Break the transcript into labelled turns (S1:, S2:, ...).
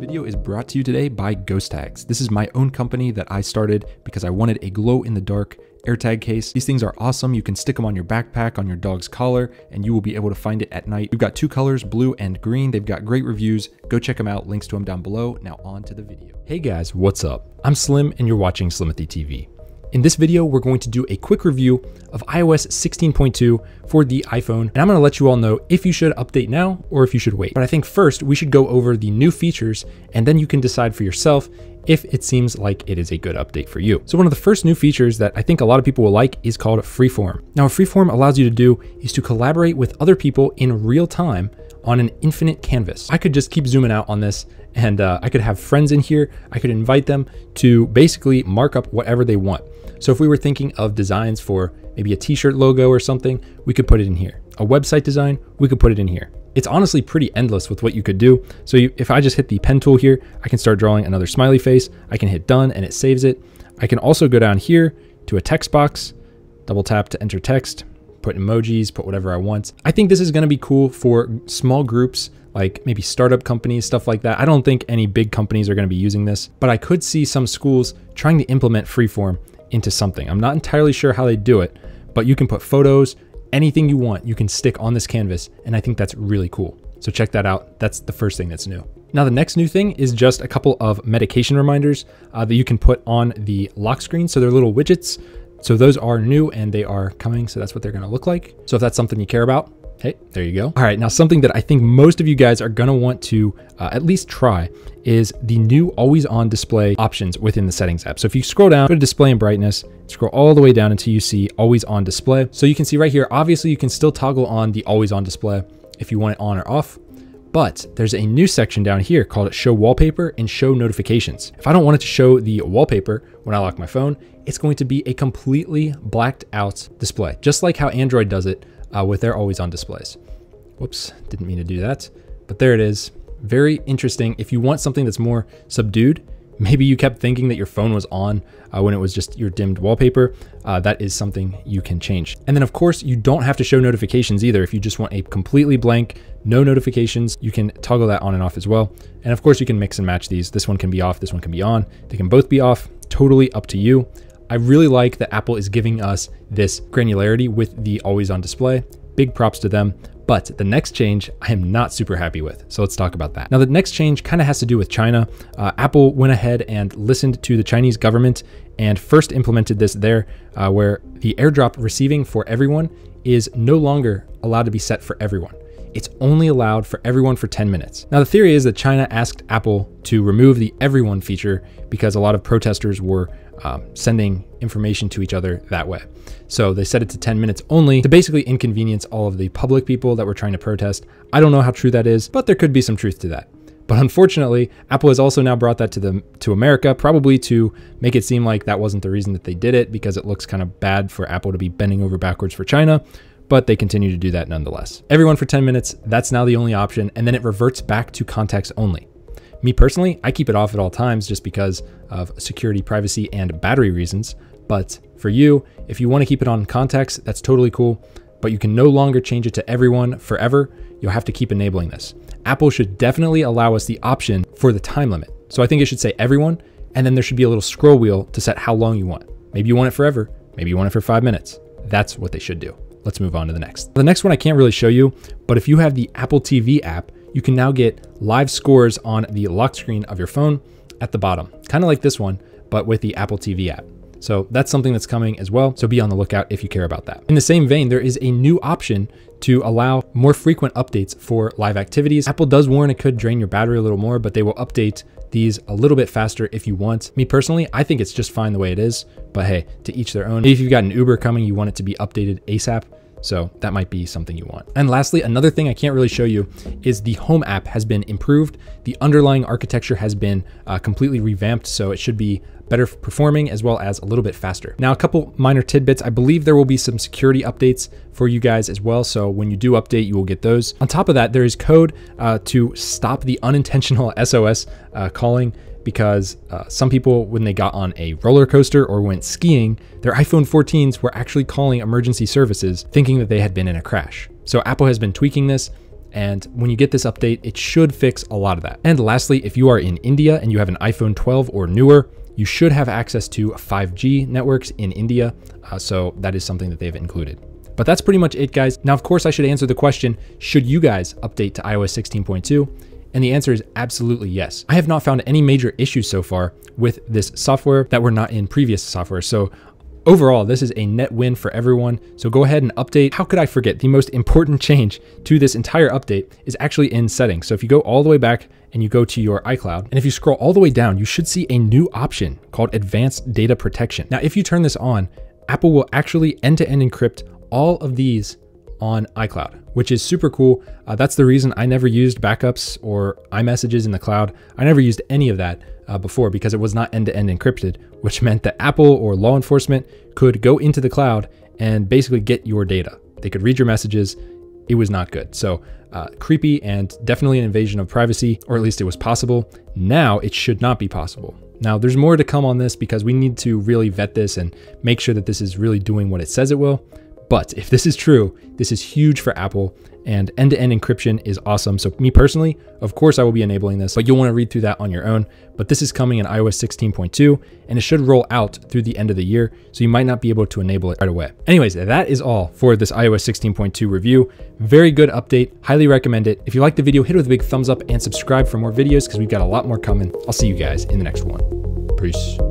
S1: video is brought to you today by Ghostags. This is my own company that I started because I wanted a glow in the dark AirTag case. These things are awesome. You can stick them on your backpack, on your dog's collar, and you will be able to find it at night. We've got two colors, blue and green. They've got great reviews. Go check them out. Links to them down below. Now on to the video. Hey guys, what's up? I'm Slim and you're watching Slimothy TV. In this video, we're going to do a quick review of iOS 16.2 for the iPhone, and I'm gonna let you all know if you should update now or if you should wait. But I think first we should go over the new features, and then you can decide for yourself if it seems like it is a good update for you. So one of the first new features that I think a lot of people will like is called Freeform. Now, what Freeform allows you to do is to collaborate with other people in real time on an infinite canvas. I could just keep zooming out on this and uh, I could have friends in here. I could invite them to basically mark up whatever they want. So if we were thinking of designs for maybe a t-shirt logo or something, we could put it in here. A website design, we could put it in here. It's honestly pretty endless with what you could do. So you, if I just hit the pen tool here, I can start drawing another smiley face. I can hit done and it saves it. I can also go down here to a text box, double tap to enter text, put emojis, put whatever I want. I think this is gonna be cool for small groups like maybe startup companies, stuff like that. I don't think any big companies are going to be using this, but I could see some schools trying to implement freeform into something. I'm not entirely sure how they do it, but you can put photos, anything you want, you can stick on this canvas. And I think that's really cool. So check that out. That's the first thing that's new. Now, the next new thing is just a couple of medication reminders uh, that you can put on the lock screen. So they're little widgets. So those are new and they are coming. So that's what they're going to look like. So if that's something you care about, Hey, there you go. All right, now something that I think most of you guys are gonna want to uh, at least try is the new always on display options within the settings app. So if you scroll down, go to display and brightness, scroll all the way down until you see always on display. So you can see right here, obviously you can still toggle on the always on display if you want it on or off. But there's a new section down here called show wallpaper and show notifications. If I don't want it to show the wallpaper when I lock my phone, it's going to be a completely blacked out display, just like how Android does it uh, with their always on displays. Whoops, didn't mean to do that, but there it is. Very interesting. If you want something that's more subdued, maybe you kept thinking that your phone was on uh, when it was just your dimmed wallpaper, uh, that is something you can change. And then of course, you don't have to show notifications either. If you just want a completely blank, no notifications, you can toggle that on and off as well. And of course you can mix and match these. This one can be off, this one can be on. They can both be off, totally up to you. I really like that Apple is giving us this granularity with the always on display. Big props to them. But the next change I am not super happy with. So let's talk about that. Now, the next change kind of has to do with China. Uh, Apple went ahead and listened to the Chinese government and first implemented this there, uh, where the airdrop receiving for everyone is no longer allowed to be set for everyone. It's only allowed for everyone for 10 minutes. Now, the theory is that China asked Apple to remove the everyone feature because a lot of protesters were um, sending information to each other that way. So they set it to 10 minutes only to basically inconvenience all of the public people that were trying to protest. I don't know how true that is, but there could be some truth to that. But unfortunately, Apple has also now brought that to the to America, probably to make it seem like that wasn't the reason that they did it, because it looks kind of bad for Apple to be bending over backwards for China. But they continue to do that nonetheless. Everyone for 10 minutes, that's now the only option, and then it reverts back to contacts only. Me personally, I keep it off at all times just because of security, privacy, and battery reasons. But for you, if you want to keep it on contacts, that's totally cool. But you can no longer change it to everyone forever. You'll have to keep enabling this. Apple should definitely allow us the option for the time limit. So I think it should say everyone, and then there should be a little scroll wheel to set how long you want. Maybe you want it forever. Maybe you want it for five minutes. That's what they should do. Let's move on to the next. The next one I can't really show you, but if you have the Apple TV app, you can now get live scores on the lock screen of your phone at the bottom, kind of like this one, but with the Apple TV app. So that's something that's coming as well. So be on the lookout if you care about that. In the same vein, there is a new option to allow more frequent updates for live activities. Apple does warn it could drain your battery a little more, but they will update these a little bit faster if you want. Me personally, I think it's just fine the way it is, but hey, to each their own. If you've got an Uber coming, you want it to be updated ASAP, so that might be something you want. And lastly, another thing I can't really show you is the home app has been improved. The underlying architecture has been uh, completely revamped, so it should be better performing as well as a little bit faster. Now, a couple minor tidbits. I believe there will be some security updates for you guys as well. So when you do update, you will get those. On top of that, there is code uh, to stop the unintentional SOS uh, calling because uh, some people, when they got on a roller coaster or went skiing, their iPhone 14s were actually calling emergency services thinking that they had been in a crash. So Apple has been tweaking this. And when you get this update, it should fix a lot of that. And lastly, if you are in India and you have an iPhone 12 or newer, you should have access to 5G networks in India. Uh, so that is something that they've included. But that's pretty much it, guys. Now, of course, I should answer the question should you guys update to iOS 16.2? And the answer is absolutely yes. I have not found any major issues so far with this software that were not in previous software. So Overall, this is a net win for everyone, so go ahead and update. How could I forget? The most important change to this entire update is actually in settings. So if you go all the way back and you go to your iCloud, and if you scroll all the way down, you should see a new option called Advanced Data Protection. Now, if you turn this on, Apple will actually end-to-end encrypt all of these on iCloud, which is super cool. Uh, that's the reason I never used backups or iMessages in the cloud. I never used any of that uh, before because it was not end to end encrypted, which meant that Apple or law enforcement could go into the cloud and basically get your data. They could read your messages. It was not good. So, uh, creepy and definitely an invasion of privacy, or at least it was possible. Now it should not be possible. Now, there's more to come on this because we need to really vet this and make sure that this is really doing what it says it will. But if this is true, this is huge for Apple and end to end encryption is awesome. So, me personally, of course, I will be enabling this, but you'll want to read through that on your own. But this is coming in iOS 16.2 and it should roll out through the end of the year. So, you might not be able to enable it right away. Anyways, that is all for this iOS 16.2 review. Very good update. Highly recommend it. If you like the video, hit it with a big thumbs up and subscribe for more videos because we've got a lot more coming. I'll see you guys in the next one. Peace.